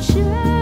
雪